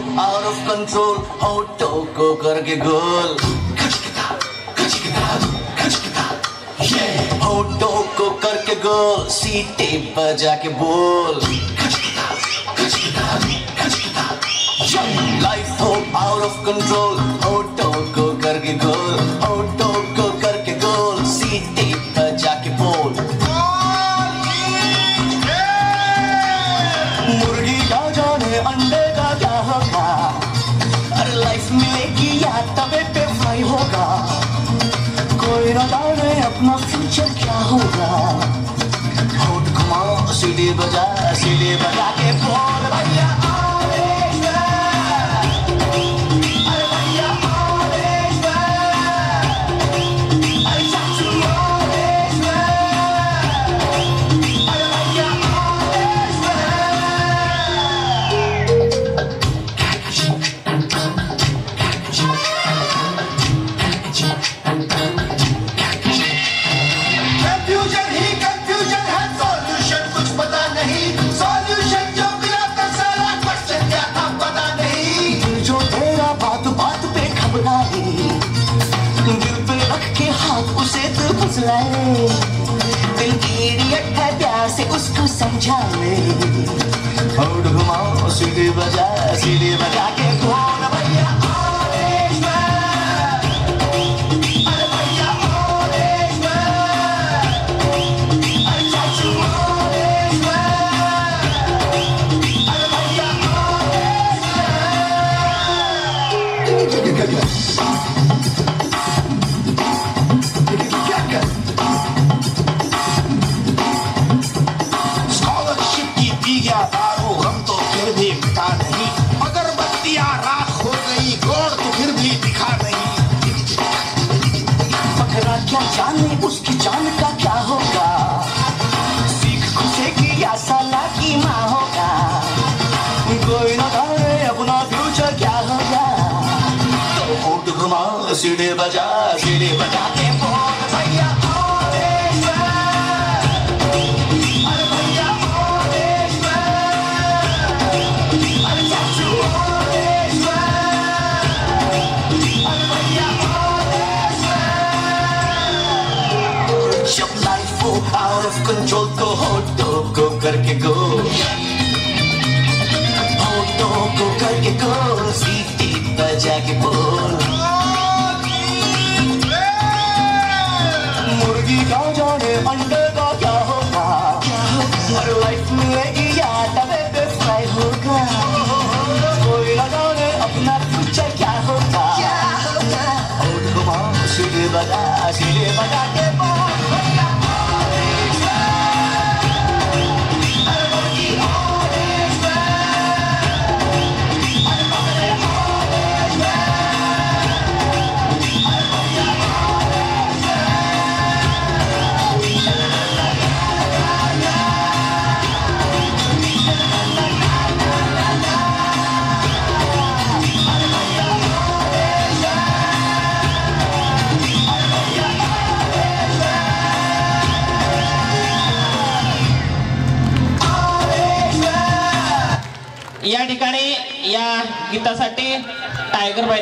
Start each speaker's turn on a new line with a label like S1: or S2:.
S1: out of control. Oh, हो टोको करके गोल। हो टोको oh, करके गोल। सीटे बजा के बोल लाइफ हो आउट ऑफ़ कंट्रोल हो टोको करके गोल। होगा। कोई न नहीं अपना फ्यूचर क्या होगा। घुमाओ सीढ़ी बजा सीढ़ी बजा समझा ले और घुमाओ सीढ़ी बजा सीढ़ी बजा के जाने उसकी जान का क्या होगा? सीख घुसेगी या सला की माँ होगा? कोई ना करे अपना फ्यूचर क्या होगा? तो होट घुमा सीढ़े बजा सीढ़े बजा। Ζηλεύα τα
S2: या ठिकाणी या गीतासाठी टायगर बाई